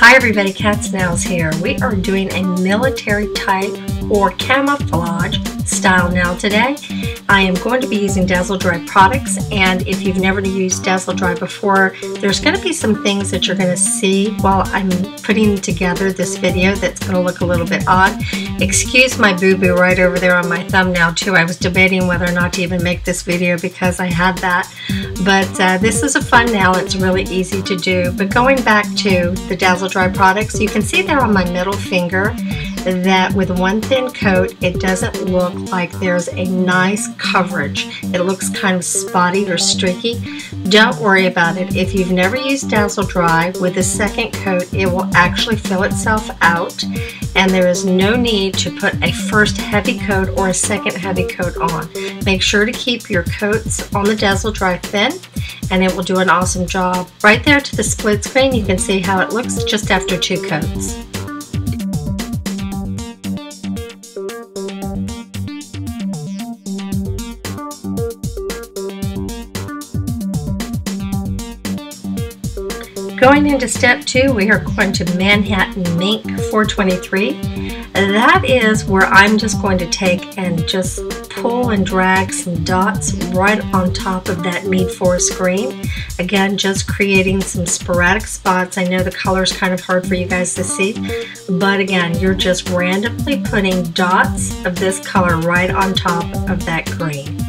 Hi everybody, Katz Nails here. We are doing a military type or camouflage style nail today. I am going to be using Dazzle Dry products and if you've never used Dazzle Dry before, there's going to be some things that you're going to see while I'm putting together this video that's going to look a little bit odd. Excuse my boo-boo right over there on my thumbnail too. I was debating whether or not to even make this video because I had that. But uh, this is a fun nail. It's really easy to do. But going back to the Dazzle Dry products, you can see there on my middle finger that with one thin coat, it doesn't look like there's a nice coverage. It looks kind of spotty or streaky. Don't worry about it. If you've never used Dazzle Dry, with a second coat, it will actually fill itself out and there is no need to put a first heavy coat or a second heavy coat on. Make sure to keep your coats on the Dazzle Dry thin and it will do an awesome job. Right there to the split screen, you can see how it looks just after two coats. Going into step two, we are going to Manhattan Mink 423. That is where I'm just going to take and just pull and drag some dots right on top of that Me'd Forest green. Again, just creating some sporadic spots. I know the color is kind of hard for you guys to see, but again, you're just randomly putting dots of this color right on top of that green.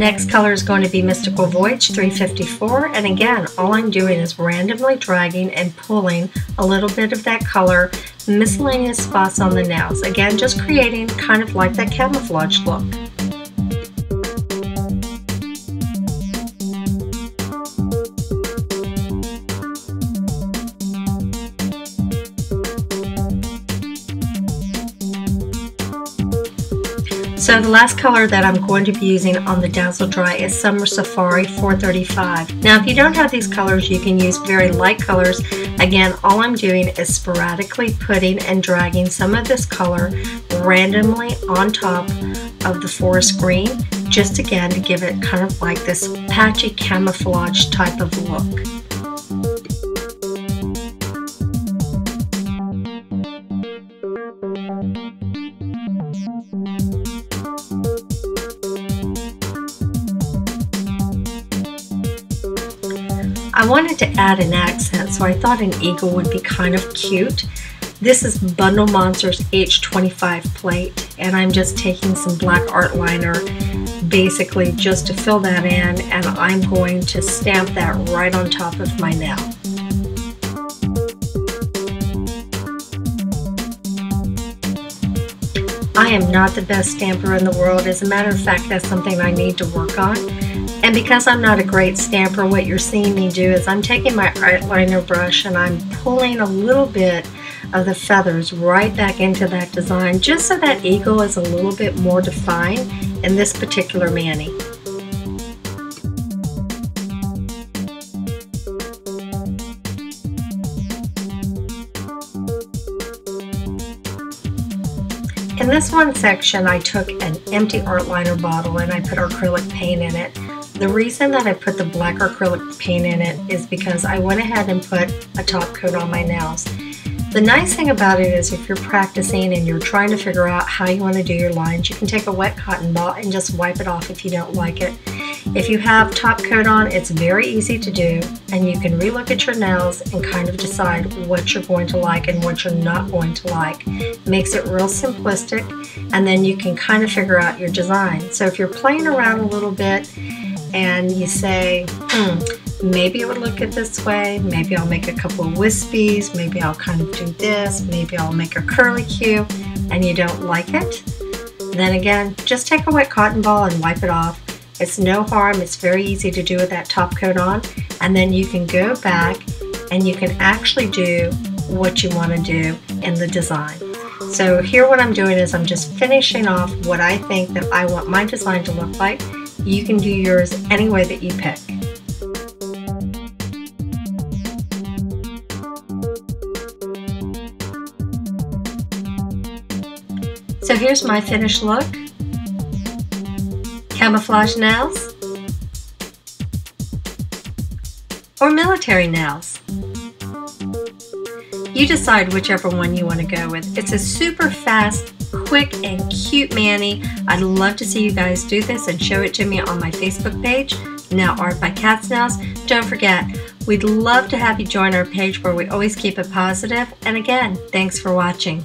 Next color is going to be Mystical Voyage 354 and again all I'm doing is randomly dragging and pulling a little bit of that color miscellaneous spots on the nails. Again just creating kind of like that camouflage look. So the last color that I'm going to be using on the Dazzle Dry is Summer Safari 435. Now if you don't have these colors, you can use very light colors. Again, all I'm doing is sporadically putting and dragging some of this color randomly on top of the forest green, just again to give it kind of like this patchy camouflage type of look. I wanted to add an accent, so I thought an eagle would be kind of cute. This is Bundle Monsters H25 plate, and I'm just taking some black art liner basically just to fill that in, and I'm going to stamp that right on top of my nail. I am not the best stamper in the world. As a matter of fact, that's something I need to work on. And because I'm not a great stamper, what you're seeing me do is I'm taking my eyeliner brush and I'm pulling a little bit of the feathers right back into that design just so that eagle is a little bit more defined in this particular mani. In this one section, I took an empty art liner bottle and I put acrylic paint in it the reason that I put the black acrylic paint in it is because I went ahead and put a top coat on my nails. The nice thing about it is if you're practicing and you're trying to figure out how you want to do your lines, you can take a wet cotton ball and just wipe it off if you don't like it. If you have top coat on, it's very easy to do and you can relook at your nails and kind of decide what you're going to like and what you're not going to like. Makes it real simplistic and then you can kind of figure out your design. So if you're playing around a little bit and you say, hmm, maybe would look it this way, maybe I'll make a couple of wispies, maybe I'll kind of do this, maybe I'll make a curly cue, and you don't like it, then again, just take a wet cotton ball and wipe it off. It's no harm, it's very easy to do with that top coat on, and then you can go back and you can actually do what you want to do in the design. So here what I'm doing is I'm just finishing off what I think that I want my design to look like you can do yours any way that you pick. So here's my finished look. Camouflage nails or military nails. You decide whichever one you want to go with. It's a super fast, quick, and cute mani. I'd love to see you guys do this and show it to me on my Facebook page, Nail Art by KatzNails. Don't forget, we'd love to have you join our page where we always keep it positive. And again, thanks for watching.